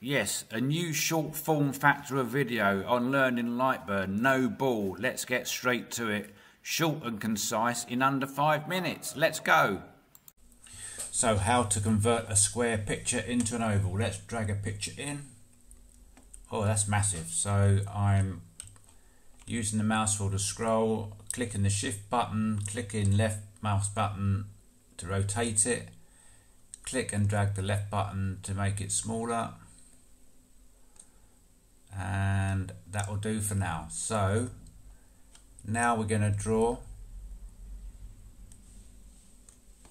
Yes, a new short form factor of video on learning Lightburn, no ball. Let's get straight to it. Short and concise in under five minutes. Let's go. So how to convert a square picture into an oval. Let's drag a picture in. Oh, that's massive. So I'm using the mouse wheel to scroll, clicking the shift button, clicking left mouse button to rotate it, click and drag the left button to make it smaller and that will do for now. So now we're going to draw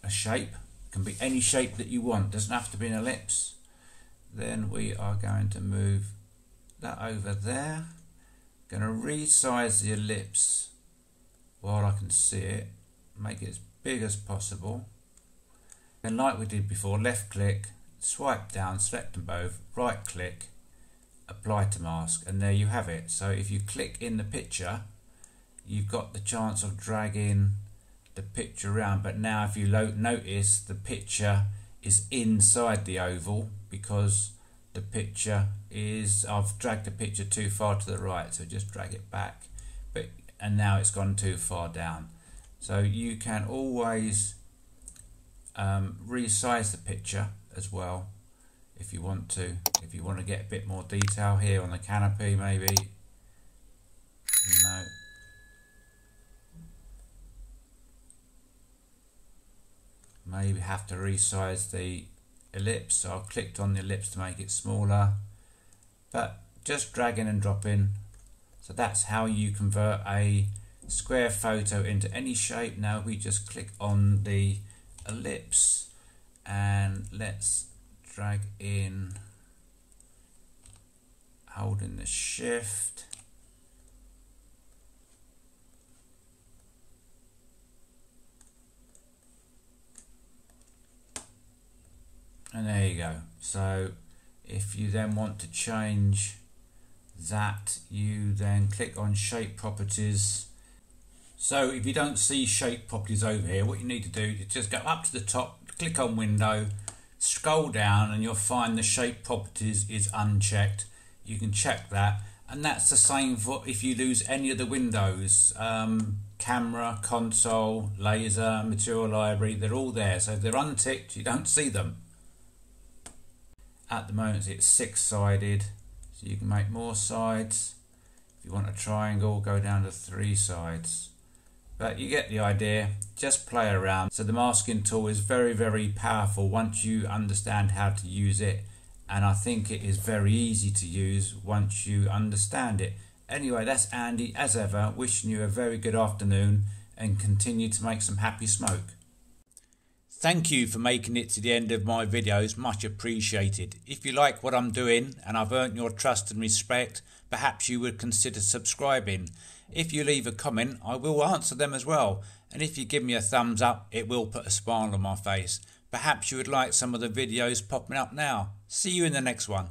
a shape. Can be any shape that you want. Doesn't have to be an ellipse. Then we are going to move that over there. Going to resize the ellipse while I can see it. Make it as big as possible. Then like we did before left click swipe down select them both right click apply to mask and there you have it. So if you click in the picture you've got the chance of dragging the picture around. But now if you notice the picture is inside the oval because the picture is I've dragged the picture too far to the right so just drag it back. But and now it's gone too far down. So you can always um, resize the picture as well if you want to. If you want to get a bit more detail here on the canopy maybe. No. Maybe have to resize the ellipse. So I've clicked on the ellipse to make it smaller. But just dragging and dropping. So that's how you convert a square photo into any shape. Now we just click on the ellipse and let's drag in holding the shift. And there you go. So if you then want to change that you then click on shape properties. So if you don't see shape properties over here what you need to do is just go up to the top click on window scroll down and you'll find the shape properties is unchecked. You can check that. And that's the same for if you lose any of the windows. Um, camera console laser material library they're all there. So if they're unticked you don't see them. At the moment it's six sided so you can make more sides. If you want a triangle go down to three sides but you get the idea, just play around. So the masking tool is very, very powerful once you understand how to use it. And I think it is very easy to use once you understand it. Anyway, that's Andy, as ever, wishing you a very good afternoon and continue to make some happy smoke. Thank you for making it to the end of my videos, much appreciated. If you like what I'm doing and I've earned your trust and respect, perhaps you would consider subscribing. If you leave a comment, I will answer them as well. And if you give me a thumbs up, it will put a smile on my face. Perhaps you would like some of the videos popping up now. See you in the next one.